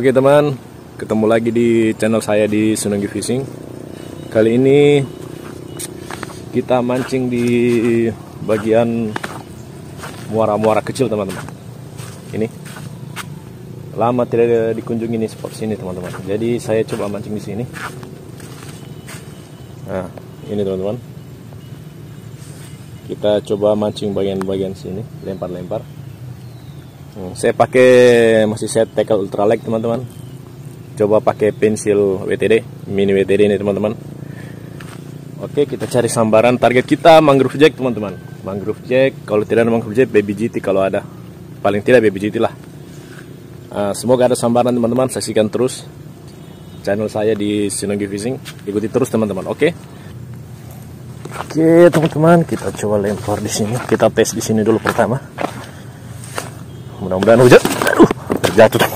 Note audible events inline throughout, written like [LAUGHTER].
Oke teman, ketemu lagi di channel saya di Sununggi Fishing. Kali ini kita mancing di bagian muara-muara kecil teman-teman. Ini lama tidak dikunjungi nih spot sini teman-teman. Jadi saya coba mancing di sini. Nah, ini teman-teman. Kita coba mancing bagian-bagian sini, lempar-lempar. Hmm, saya pakai masih set tackle ultralight teman-teman. Coba pakai pensil WTD, mini WTD ini teman-teman. Oke, kita cari sambaran. Target kita mangrove jack teman-teman. Mangrove jack, kalau tidak ada mangrove jack, baby GT kalau ada. Paling tidak baby GT lah. Uh, semoga ada sambaran teman-teman. Saksikan terus channel saya di Sinonggi Fishing. Ikuti terus teman-teman. Oke. Oke teman-teman, kita coba lempar di sini. Kita tes di sini dulu pertama. Mudah-mudahan hujan. Aduh, terjatuh. [LAUGHS]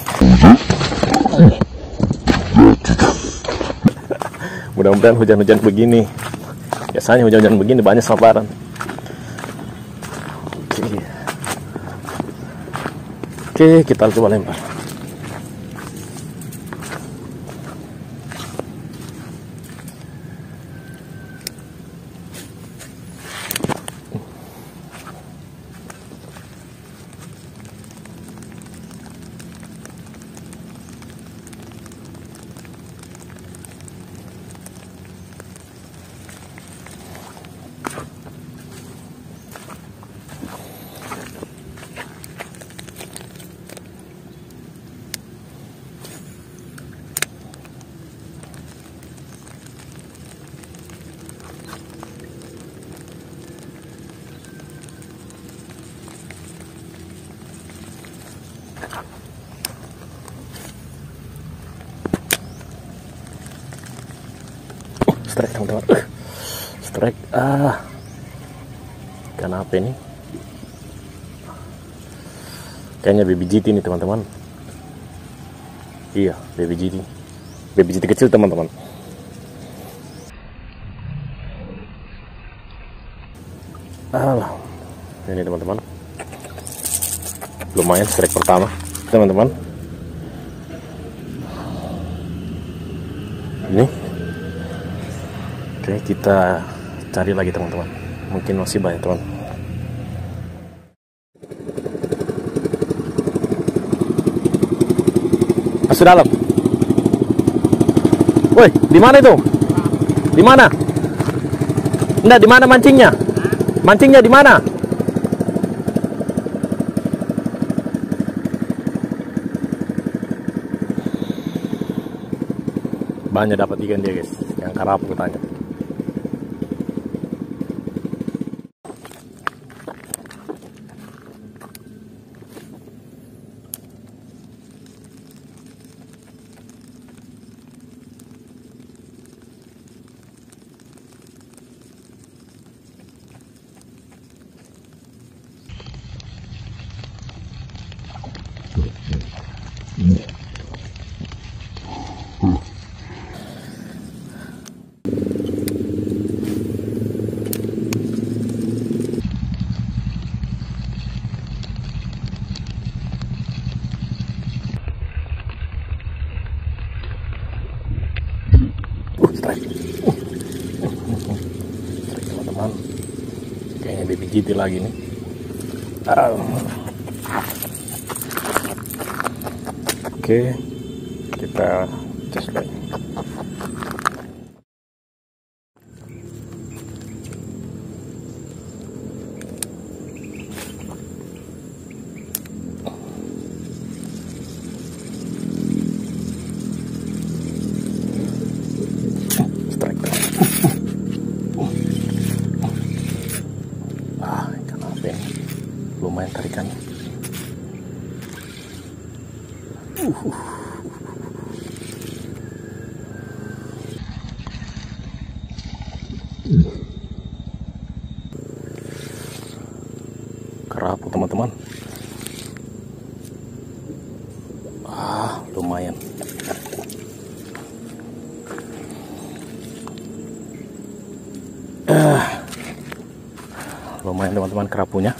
Mudah-mudahan hujan-hujan begini. Biasanya hujan-hujan begini banyak sambaran. Oke. Oke, kita coba lempar. Strike teman-teman. Strike ah. Kenapa ini? Kayaknya baby GT ini teman-teman. Iya baby GT baby GT kecil teman-teman. Alah. Ini teman-teman. Lumayan strike pertama. Teman-teman ini Oke, kita cari lagi teman-teman. Mungkin masih banyak teman. Masuk dalam. Woi, di mana itu? Di mana? Enggak, di mana mancingnya? Mancingnya di mana? Banyak dapat ikan dia, guys. Yang karapu katanya. Kayaknya baby GT lagi nih. Ah. Oke, kita tes lagi. strike ah ikan apa ini lumayan tarikannya uh. Kerapu teman-teman ah lumayan Ah. lumayan teman-teman kerapunya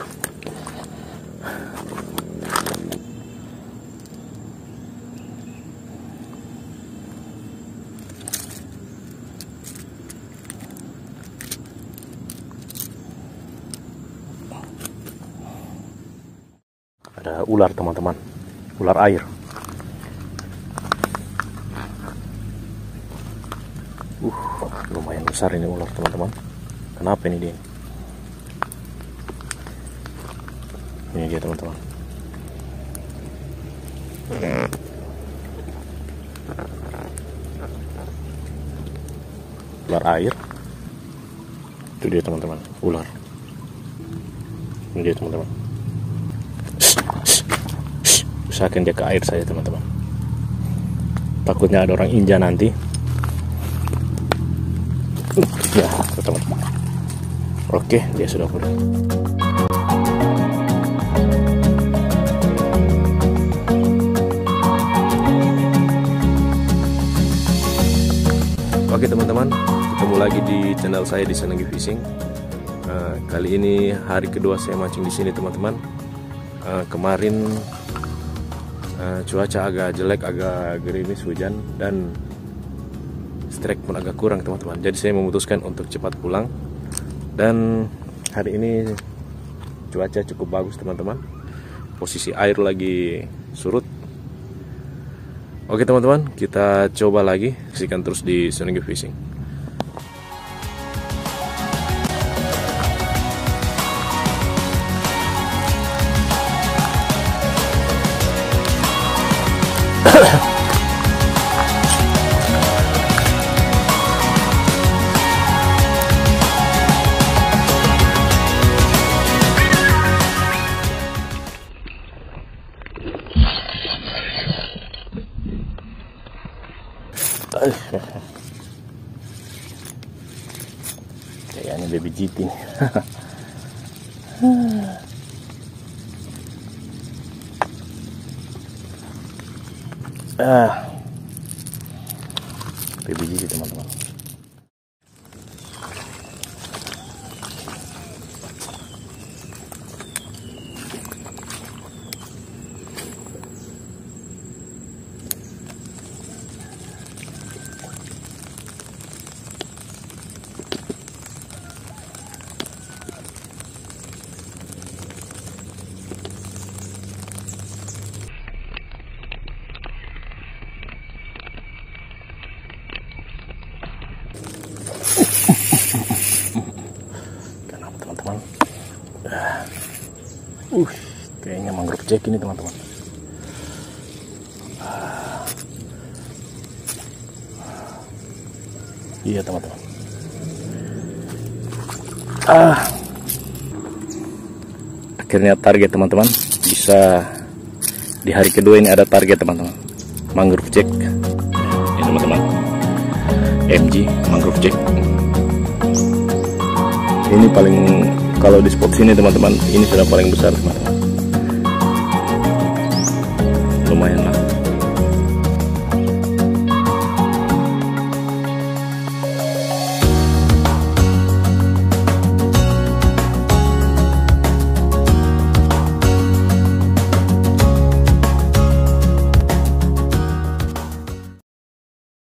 ular teman-teman. Ular air. Uh lumayan besar ini ular teman-teman. Kenapa ini dia ini dia teman-teman. Ular air. Itu dia teman-teman. Ular. Ini dia teman-teman usahakan jaga air saja teman-teman. Takutnya ada orang inja nanti. Ya teman-teman. Oke dia sudah pulang. Oke teman-teman, ketemu lagi di channel saya di Senenggi Fishing. Uh, kali ini hari kedua saya mancing di sini teman-teman. Uh, kemarin uh, cuaca agak jelek, agak gerimis hujan dan strike pun agak kurang teman-teman. Jadi saya memutuskan untuk cepat pulang. Dan hari ini cuaca cukup bagus teman-teman. Posisi air lagi surut Oke teman-teman, kita coba lagi. Saksikan terus di Sonic Fishing. Kayaknya baby GT nih. [LAUGHS] ah. Baby GT teman-teman. Kenapa teman-teman? Uh, jack ini teman-teman. Iya teman-teman. Ah, akhirnya target teman-teman bisa di hari kedua ini ada target teman-teman. Mangrove jack. Ini teman-teman. MG mangrove jack ini paling kalau di spot sini teman-teman ini sudah paling besar teman-teman